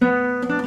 Música